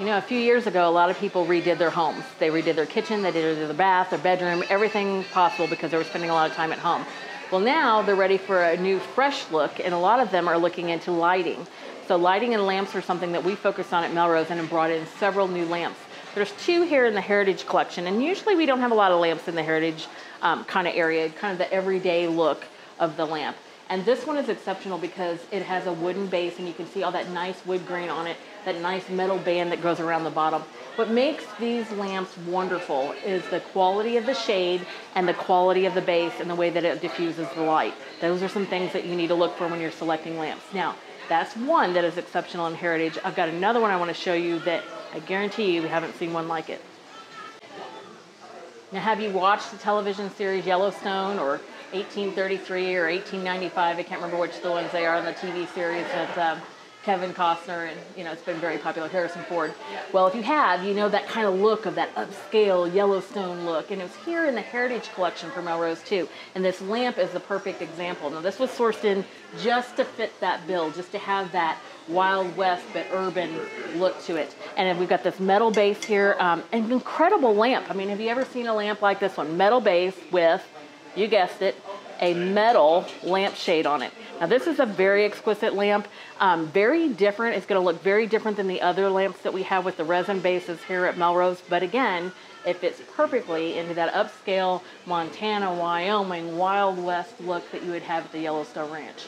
You know, a few years ago, a lot of people redid their homes. They redid their kitchen, they did their bath, their bedroom, everything possible because they were spending a lot of time at home. Well, now they're ready for a new, fresh look, and a lot of them are looking into lighting. So, lighting and lamps are something that we focus on at Melrose and have brought in several new lamps. There's two here in the Heritage Collection, and usually we don't have a lot of lamps in the Heritage um, kind of area, kind of the everyday look of the lamp. And this one is exceptional because it has a wooden base and you can see all that nice wood grain on it, that nice metal band that goes around the bottom. What makes these lamps wonderful is the quality of the shade and the quality of the base and the way that it diffuses the light. Those are some things that you need to look for when you're selecting lamps. Now, that's one that is exceptional in Heritage. I've got another one I want to show you that I guarantee you we haven't seen one like it. Now, have you watched the television series Yellowstone or 1833 or 1895? I can't remember which the ones they are on the TV series that um, Kevin Costner and you know it's been very popular. Harrison Ford. Well, if you have, you know that kind of look of that upscale Yellowstone look, and it was here in the Heritage Collection for Melrose too. And this lamp is the perfect example. Now, this was sourced in just to fit that bill, just to have that Wild West but urban look to it. And we've got this metal base here, um, an incredible lamp. I mean, have you ever seen a lamp like this one? Metal base with, you guessed it, a metal lampshade on it. Now this is a very exquisite lamp, um, very different. It's going to look very different than the other lamps that we have with the resin bases here at Melrose. But again, it fits perfectly into that upscale Montana, Wyoming, Wild West look that you would have at the Yellowstone Ranch.